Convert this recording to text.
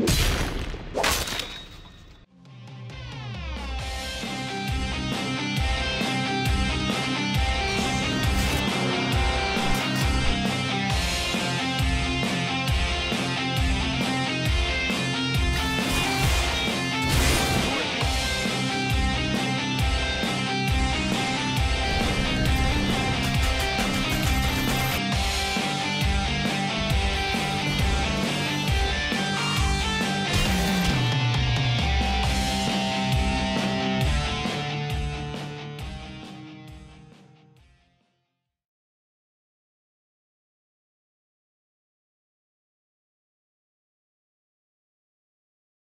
you.